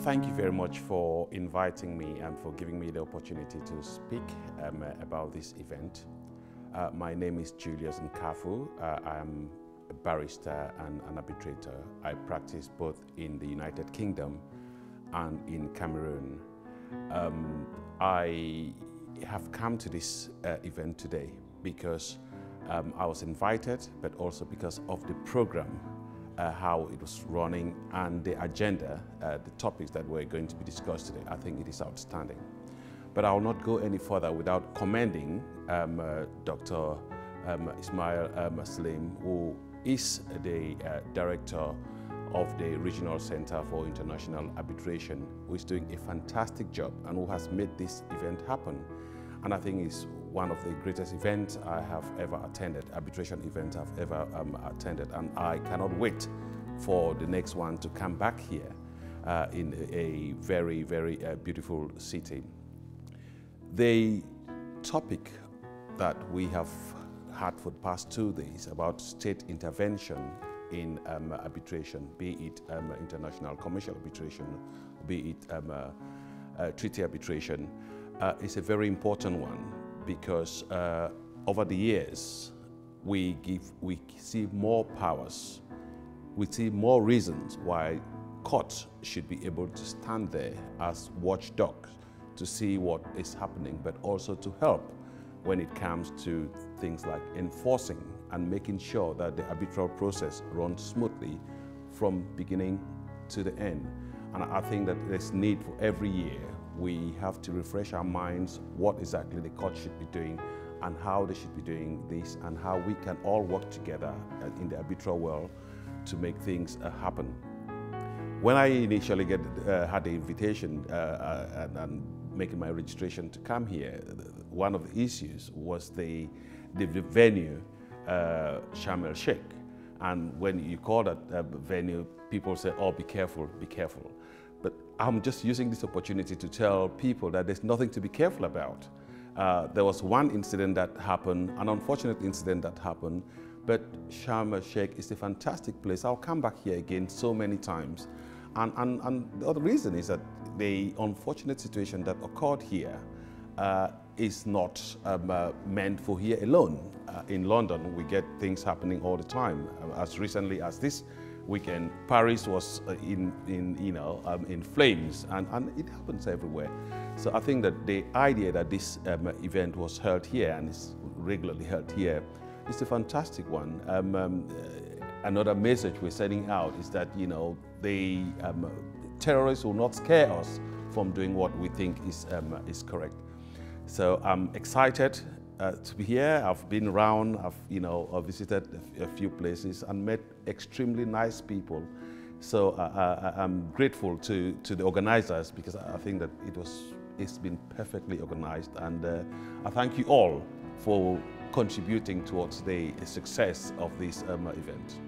thank you very much for inviting me and for giving me the opportunity to speak um, about this event. Uh, my name is Julius Nkafu. Uh, I am a barrister and an arbitrator. I practice both in the United Kingdom and in Cameroon. Um, I have come to this uh, event today because um, I was invited, but also because of the program uh, how it was running and the agenda, uh, the topics that were going to be discussed today. I think it is outstanding. But I will not go any further without commending um, uh, Dr. Um, Ismail um, Selim, who is the uh, director of the Regional Center for International Arbitration, who is doing a fantastic job and who has made this event happen. And I think it's one of the greatest events I have ever attended, arbitration event I've ever um, attended. And I cannot wait for the next one to come back here uh, in a very, very uh, beautiful city. The topic that we have had for the past two days about state intervention in um, arbitration, be it um, international commercial arbitration, be it um, uh, uh, treaty arbitration, uh, is a very important one because uh, over the years we give we see more powers, we see more reasons why courts should be able to stand there as watchdogs to see what is happening, but also to help when it comes to things like enforcing and making sure that the arbitral process runs smoothly from beginning to the end. And I think that there's need for every year we have to refresh our minds what exactly the court should be doing and how they should be doing this and how we can all work together in the arbitral world to make things uh, happen. When I initially get, uh, had the invitation uh, uh and, and, making my registration to come here, one of the issues was the, the venue, uh, Sharm el Sheikh. And when you call that uh, venue, people say, oh, be careful, be careful. But I'm just using this opportunity to tell people that there's nothing to be careful about. Uh, there was one incident that happened, an unfortunate incident that happened, but Sharm el-Sheikh is a fantastic place. I'll come back here again so many times. And, and, and the other reason is that the unfortunate situation that occurred here uh, is not um, uh, meant for here alone. Uh, in London, we get things happening all the time. Uh, as recently as this weekend, Paris was uh, in, in, you know, um, in flames, and, and it happens everywhere. So I think that the idea that this um, event was held here and is regularly held here is a fantastic one. Um, um, uh, another message we're sending out is that, you know, the um, terrorists will not scare us from doing what we think is, um, is correct. So I'm excited uh, to be here. I've been around, I've you know, I've visited a, few places and met extremely nice people. So uh, I, am grateful to, to the organizers because I think that it was, it's been perfectly organized. And uh, I thank you all for contributing towards the success of this um, event.